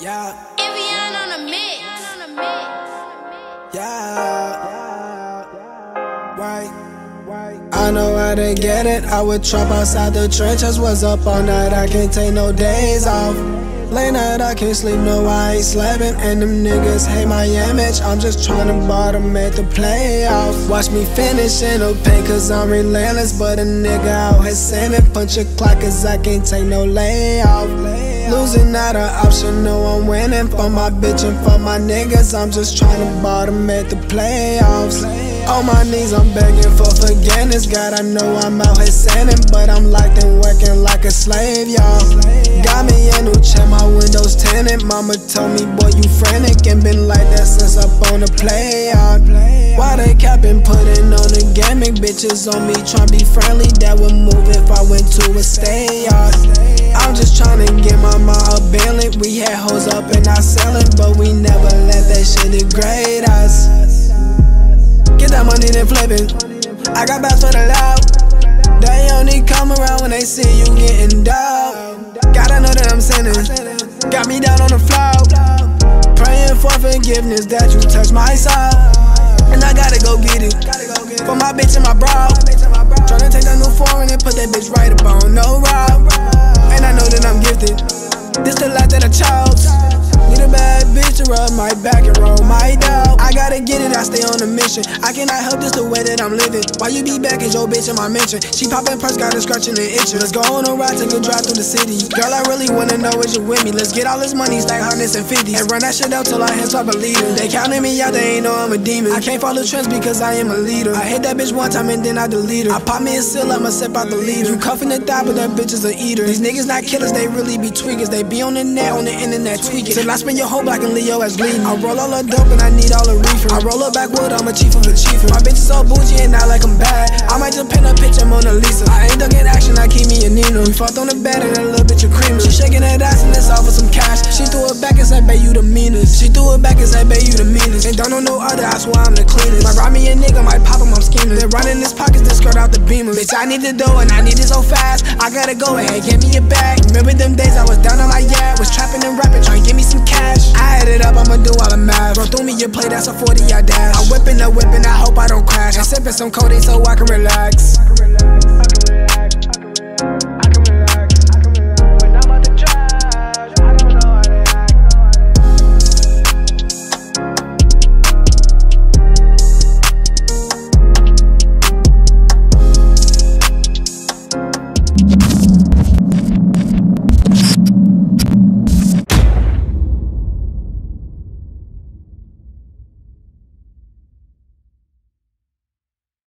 Yeah. Evian on mix. Yeah. Right. I know how to get it. I would trap outside the trenches. Was up all night. I can't take no days off. Late night, I can't sleep, no, I ain't sleeping. And them niggas hate my image. I'm just trying to bottom at the playoffs. Watch me finish in no pain, cause I'm relentless. But a nigga out here sinning. Punch a clock, cause I can't take no layoff. Losing not an option, no, I'm winning. For my bitch and for my niggas, I'm just trying to bottom at the playoffs. On my knees, I'm begging for forgiveness. God, I know I'm out here sinning, but I'm locked and working like a slave, y'all. Got me a new check, my windows tinted. Mama told me, boy, you frantic, and been like that since up on the playout. Why they capping, putting on the gimmick? Bitches on me, trying to be friendly. That would move if I went to a stay yard. I'm just trying to get my mom a Bentley. We had hoes up and I selling, but we never let that shit degrade us. Get that money then flip it. I got bags for the loud. They only come around when they see you getting down. Gotta know that I'm sinning. Got me down on the floor. Praying for forgiveness that you touch my soul. And I gotta go get it. For my bitch and my bro. Tryna take that new foreign and put that bitch right up on no route. And I know that I'm gifted. This the life that I chose. Need a bad bitch to rub my back and roll my dough. I gotta get it, I stay on a mission. I cannot help this the way that I'm living. Why you be back is your bitch in my mention. She poppin' purse, got her scratching and itching. Let's go on a ride, take a drive through the city. Girl, I really wanna know is you with me. Let's get all this money, stack hundreds and fifties. And run that shit out till our hands start bleeding. They counting me out, they ain't know I'm a demon. I can't follow trends because I am a leader. I hit that bitch one time and then I delete her. I pop me a seal, I'ma sip out the leader. You cuffin' the thigh, but that bitch is a eater. These niggas not killers, they really be tweakers. They be on the net, on the internet tweaking. Till I spend your whole block and Leo as bleeding. I roll all the dope and I need all the reefer. I roll up backwood, I'm a chief of a chief. My bitch is so bougie and not like I'm bad. I might just paint a picture Mona Lisa. I ain't ducking action, I keep me a Nino. We fucked on the bed and a little bitch of creamer. She shaking that ass and it's all for some cash. She threw it back and said, babe, you the meanest. She threw it back and said, babe, you the meanest. And don't know no other, I swear I'm the cleanest. Might rob me a nigga, might pop him, I'm scheming. Then run in his pockets, then skirt out the beamer. Bitch, I need the dough and I need it so fast. I gotta go ahead, get me a bag. Remember them days I was down on my yard, was trapping and rapping, trying to give me some cash. 100 play, that's a 40 I dash. I'm whipping the whip I hope I don't crash. I'm sipping some codeine so I can relax. I can relax. I can relax.